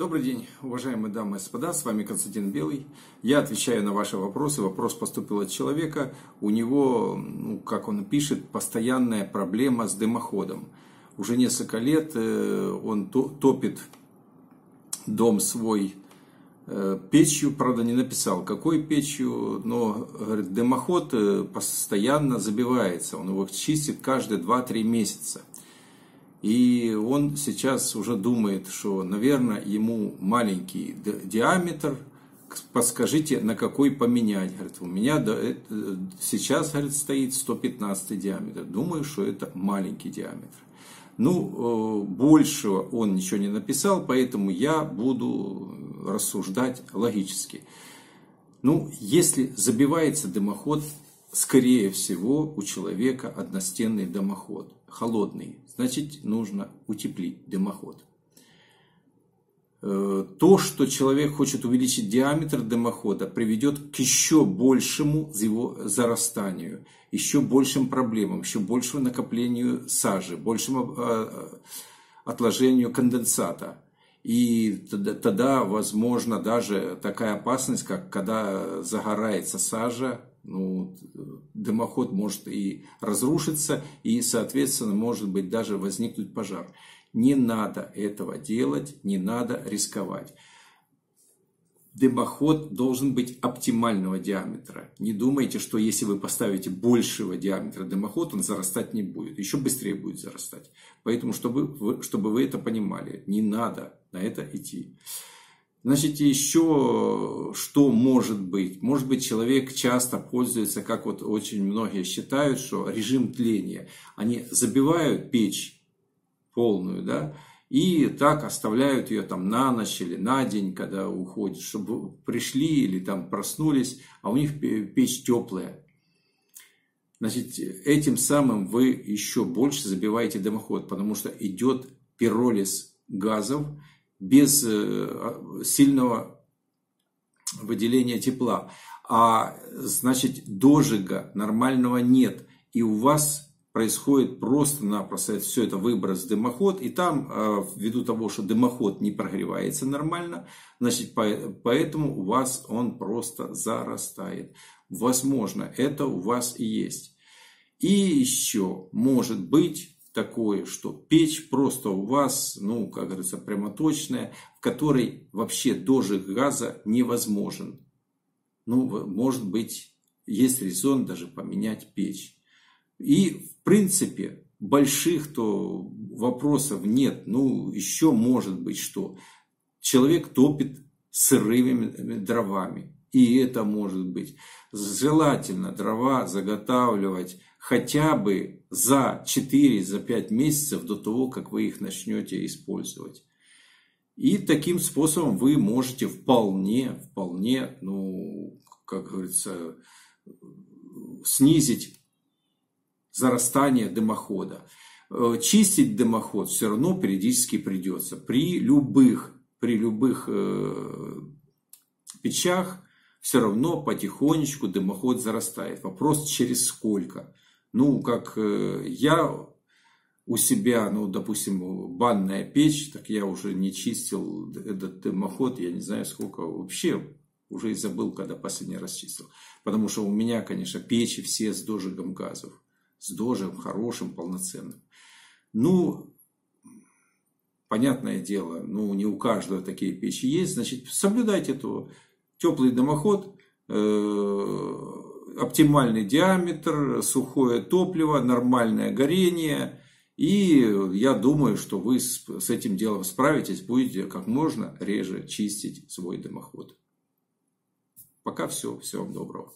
Добрый день, уважаемые дамы и господа, с вами Константин Белый. Я отвечаю на ваши вопросы. Вопрос поступил от человека. У него, ну, как он пишет, постоянная проблема с дымоходом. Уже несколько лет э, он топит дом свой э, печью, правда не написал, какой печью, но говорит, дымоход э, постоянно забивается, он его чистит каждые 2-3 месяца. И он сейчас уже думает, что, наверное, ему маленький диаметр, подскажите, на какой поменять. Говорит, у меня э, сейчас, говорит, стоит 115 диаметр. Думаю, что это маленький диаметр. Ну, э, больше он ничего не написал, поэтому я буду рассуждать логически. Ну, если забивается дымоход, скорее всего, у человека одностенный дымоход, холодный. Значит, нужно утеплить дымоход. Э, то, что человек хочет увеличить диаметр дымохода, приведет к еще большему его зарастанию, еще большим проблемам, еще большему накоплению сажи, большему э, отложению конденсата. И тогда, возможно, даже такая опасность, как когда загорается сажа, ну, дымоход может и разрушиться, и, соответственно, может быть даже возникнуть пожар. Не надо этого делать, не надо рисковать. Дымоход должен быть оптимального диаметра. Не думайте, что если вы поставите большего диаметра дымоход, он зарастать не будет. Еще быстрее будет зарастать. Поэтому, чтобы вы, чтобы вы это понимали, не надо на это идти. Значит, еще что может быть? Может быть, человек часто пользуется, как вот очень многие считают, что режим тления. Они забивают печь полную, да, и так оставляют ее там на ночь или на день, когда уходят, чтобы пришли или там проснулись, а у них печь теплая. Значит, этим самым вы еще больше забиваете дымоход, потому что идет пиролиз газов, без э, сильного выделения тепла. А значит, дожига нормального нет. И у вас происходит просто-напросто все это выброс дымоход. И там, э, ввиду того, что дымоход не прогревается нормально, значит, поэтому у вас он просто зарастает. Возможно, это у вас и есть. И еще может быть такое, что печь просто у вас, ну, как говорится, прямоточная, в которой вообще дожиг газа невозможен. Ну, может быть, есть резон даже поменять печь. И, в принципе, больших то вопросов нет. Ну, еще может быть, что человек топит сырыми дровами. И это может быть. Желательно дрова заготавливать хотя бы за 4-5 месяцев до того, как вы их начнете использовать. И таким способом вы можете вполне, вполне, ну, как говорится, снизить зарастание дымохода. Э, чистить дымоход все равно периодически придется. При любых, при любых э, печах все равно потихонечку дымоход зарастает. Вопрос через сколько. Ну, как э, я у себя, ну, допустим, банная печь, так я уже не чистил этот дымоход, я не знаю сколько вообще, уже и забыл, когда последний раз чистил. Потому что у меня, конечно, печи все с дожигом газов. С дожигом хорошим, полноценным. Ну, понятное дело, ну, не у каждого такие печи есть. Значит, соблюдайте то. Теплый дымоход, э оптимальный диаметр, сухое топливо, нормальное горение. И я думаю, что вы с этим делом справитесь, будете как можно реже чистить свой дымоход. Пока все. Всего вам доброго.